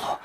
做。